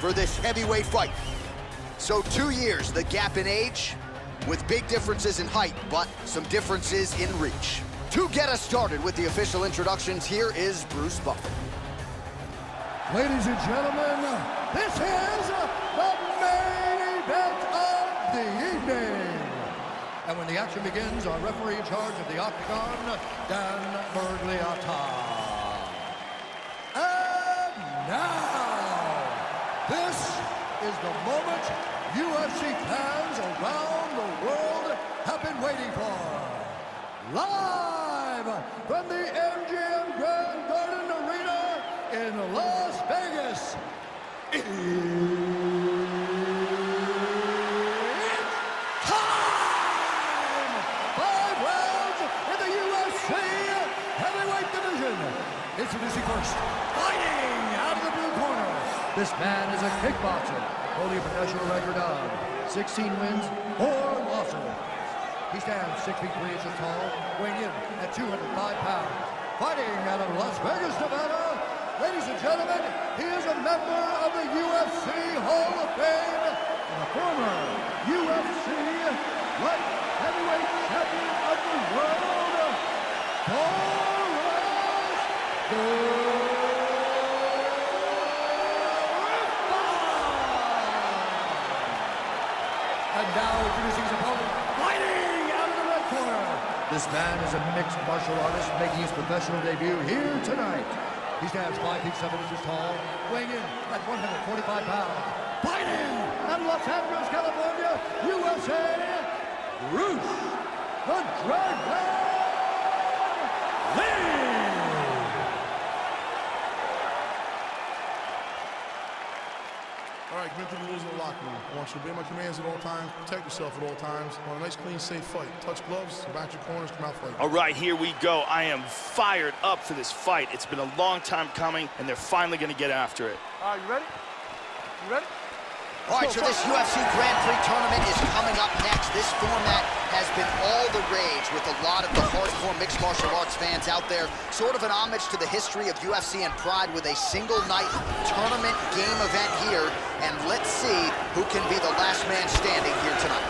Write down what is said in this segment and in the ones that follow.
for this heavyweight fight. So two years, the gap in age, with big differences in height, but some differences in reach. To get us started with the official introductions, here is Bruce Buffer. Ladies and gentlemen, this is the main event of the evening. And when the action begins, our referee in charge of the Octagon, Dan Miragliotta. And now, moment UFC fans around the world have been waiting for. Live from the MGM Grand Garden Arena in Las Vegas. It's time! Five rounds in the UFC heavyweight division. Introducing first, fighting out of the blue corner. This man is a kickboxer, holding a professional record of 16 wins, 4 losses. He stands 6 feet 3 inches tall, weighing in at 205 pounds. Fighting out of Las Vegas, Nevada, ladies and gentlemen, he is a member of the UFC Hall of Fame and a former UFC light heavyweight champion of the world, And now introducing his opponent, fighting out of the red corner. This man is a mixed martial artist making his professional debut here tonight. He stands 5 feet 7 inches tall, weighing in at 145 pounds. Fighting of Los Angeles, California, USA, Bruce the Dragon Lee! Right, come into the rules of the locker room. I want you to obey my commands at all times, protect yourself at all times. I want a nice, clean, safe fight. Touch gloves, back your corners, come out fighting. All right, here we go. I am fired up for this fight. It's been a long time coming, and they're finally going to get after it. All right, you ready? You ready? All right, so this UFC Grand Prix tournament is coming up next. This format has been all the rage with a lot of the hardcore mixed martial arts fans out there. Sort of an homage to the history of UFC and Pride with a single night tournament game event here. And let's see who can be the last man standing here tonight.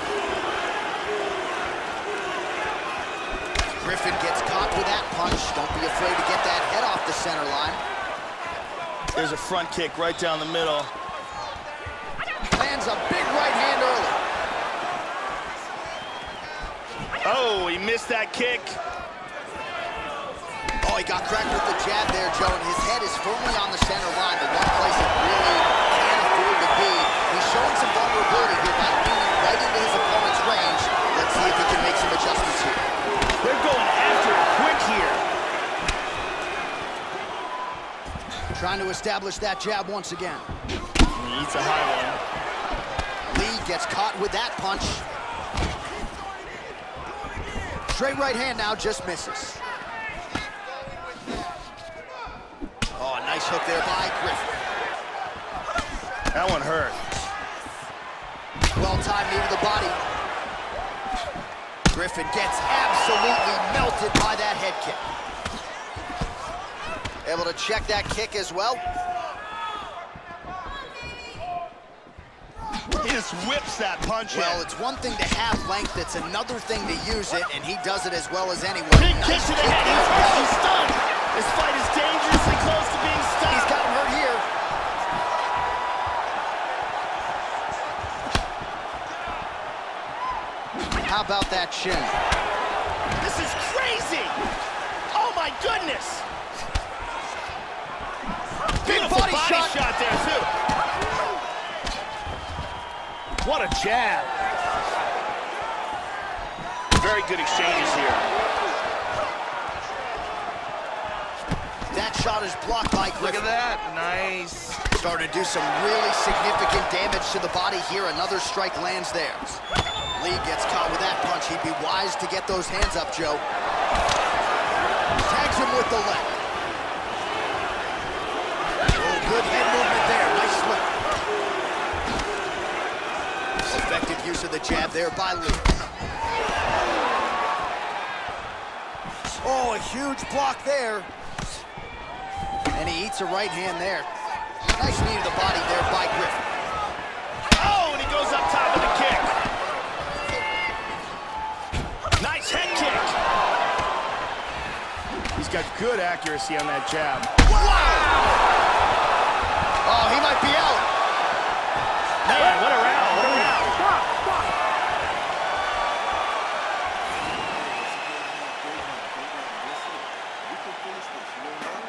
Griffin gets caught with that punch. Don't be afraid to get that head off the center line. There's a front kick right down the middle. Lands a big right hand early. Oh, he missed that kick. Oh, he got cracked with the jab there, Joe, and his head is firmly on the center line, the one place it really can't afford to be. He's showing some vulnerability here by leaning right into his opponent's range. Let's see if he can make some adjustments here. They're going after it quick here. Trying to establish that jab once again. He eats a high one. Gets caught with that punch. Straight right hand now, just misses. Oh, nice hook there by Griffin. That one hurt. Well timed knee to the body. Griffin gets absolutely melted by that head kick. Able to check that kick as well. He just whips that punch Well, in. it's one thing to have length, it's another thing to use it, and he does it as well as anyone. Big kick Nice to the head. He's, he's stunned. This fight is dangerously close to being He's stopped. got him hurt here. How about that shin? This is crazy. Oh my goodness. What a jab. Very good exchanges here. That shot is blocked by Look at that. Nice. Starting to do some really significant damage to the body here. Another strike lands there. Lee gets caught with that punch. He'd be wise to get those hands up, Joe. Tags him with the left. Oh, good head movement there. Nice slip. Effective use of the jab there by Lee. Oh, a huge block there. And he eats a right hand there. Nice knee to the body there by Griffin. Oh, and he goes up top with a kick. Nice head kick. He's got good accuracy on that jab. Wow! Oh, he might be out. Man, what a round, what a round. You can finish this. You know why?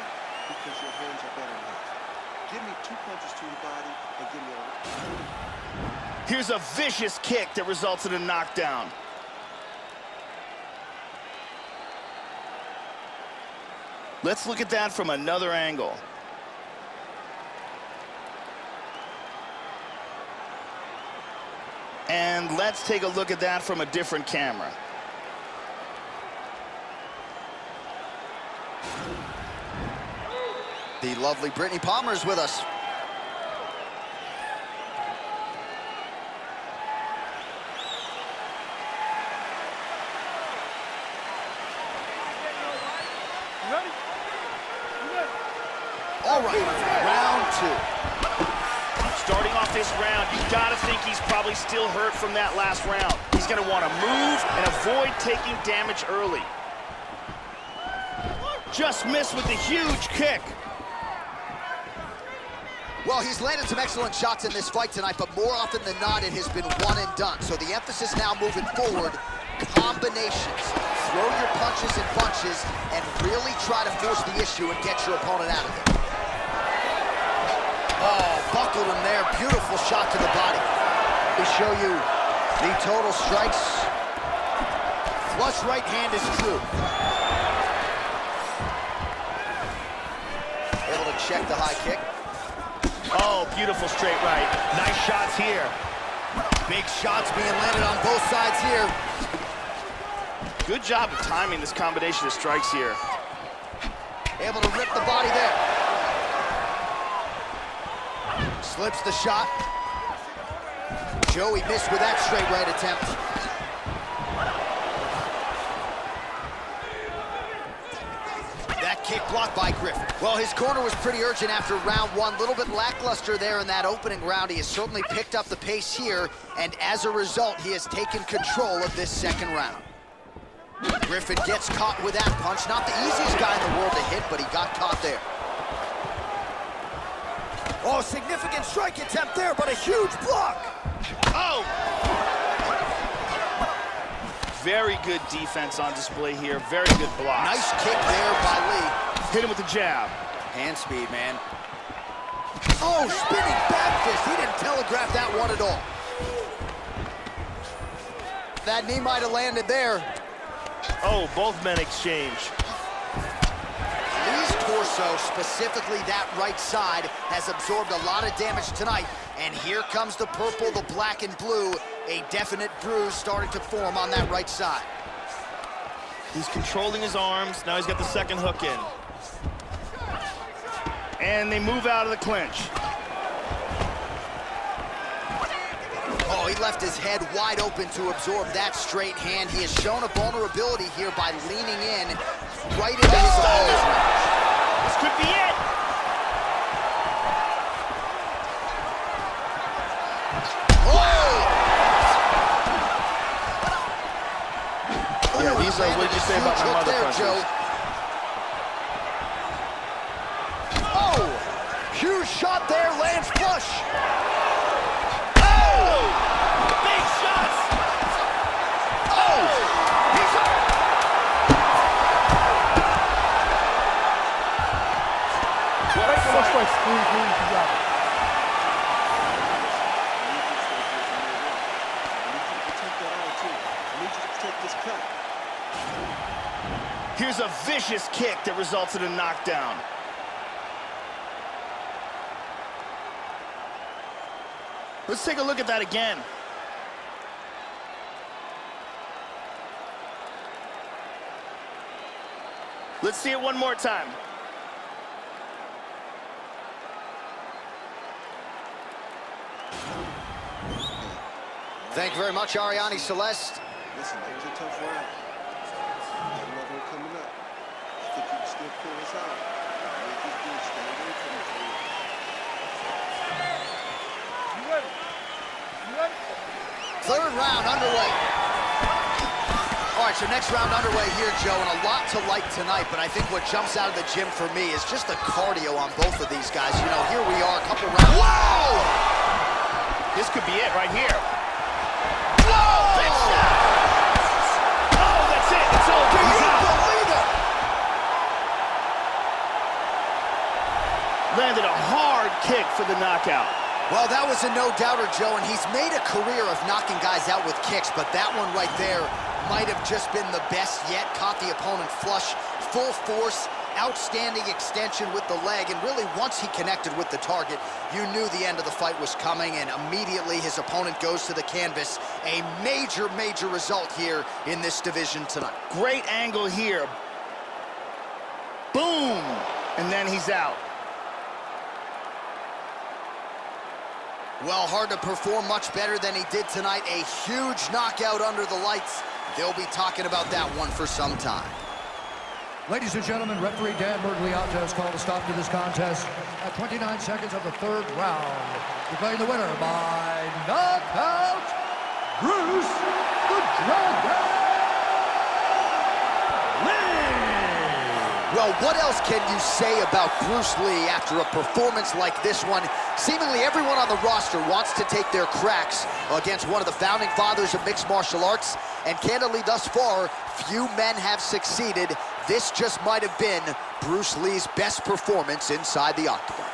Because your hands are better than his. Give me two punches to the body and give me a... Vicious kick that results in a knockdown. Let's look at that from another angle. And let's take a look at that from a different camera. The lovely Brittany Palmer is with us. You ready? You ready? All right, round two. Starting off this round, you gotta think he's probably still hurt from that last round. He's gonna wanna move and avoid taking damage early. Just missed with a huge kick. Well, he's landed some excellent shots in this fight tonight, but more often than not, it has been one and done. So the emphasis now moving forward, combinations. Throw your punches and bunches and really try to force the issue and get your opponent out of it. Oh, buckled him there. Beautiful shot to the body. We show you the total strikes. Flush right hand is true. Able to check the high kick. Oh, beautiful straight right. Nice shots here. Big shots being landed on both sides here. Good job of timing this combination of strikes here. Able to rip the body there. Slips the shot. Joey missed with that straight right attempt. That kick blocked by Griffin. Well, his corner was pretty urgent after round one. A little bit lackluster there in that opening round. He has certainly picked up the pace here, and as a result, he has taken control of this second round. Griffin gets caught with that punch. Not the easiest guy in the world to hit, but he got caught there. Oh, significant strike attempt there, but a huge block. Oh! Very good defense on display here. Very good block. Nice kick there by Lee. Hit him with the jab. Hand speed, man. Oh, spinning back fist. He didn't telegraph that one at all. That knee might have landed there. Oh, both men exchange. Torso, specifically that right side, has absorbed a lot of damage tonight. And here comes the purple, the black, and blue. A definite bruise starting to form on that right side. He's controlling his arms. Now he's got the second hook in. And they move out of the clinch. Oh, he left his head wide open to absorb that straight hand. He has shown a vulnerability here by leaning in right into his opponent's range. Could be it. Yeah, these are, what did you say about my mother there, punches? Joe. Oh! Huge shot there, lands flush. Oh! Big shots! Oh! He's Right to left strikes. Clean, clean, you got it. I need you to protect that arm, too. I need you to protect this cut. Here's a vicious kick that results in a knockdown. Let's take a look at that again. Let's see it one more time. Thank you very much, Arianny Celeste. Listen, that was a tough round. Got another one coming up. I think you can still pull this out. Make this dude stay away from the field. Third round underway. All right, so next round underway here, Joe, and a lot to like tonight, but I think what jumps out of the gym for me is just the cardio on both of these guys. You know, here we are, a couple rounds. Whoa! This could be it right here. Whoa! That's, oh, that's it. It's over. Can out. believe it? Landed a hard kick for the knockout. Well, that was a no-doubter, Joe, and he's made a career of knocking guys out with kicks, but that one right there might have just been the best yet. Caught the opponent flush, full force, outstanding extension with the leg, and really once he connected with the target, you knew the end of the fight was coming, and immediately his opponent goes to the canvas. A major, major result here in this division tonight. Great angle here. Boom! And then he's out. Well, hard to perform much better than he did tonight. A huge knockout under the lights. They'll be talking about that one for some time. Ladies and gentlemen, referee Dan Miragliotta has called a stop to this contest at 29 seconds of the third round. Declaring the winner by knockout, Bruce the Dragon Well, what else can you say about Bruce Lee after a performance like this one? Seemingly everyone on the roster wants to take their cracks against one of the founding fathers of mixed martial arts, and candidly, thus far, few men have succeeded. This just might have been Bruce Lee's best performance inside the octagon.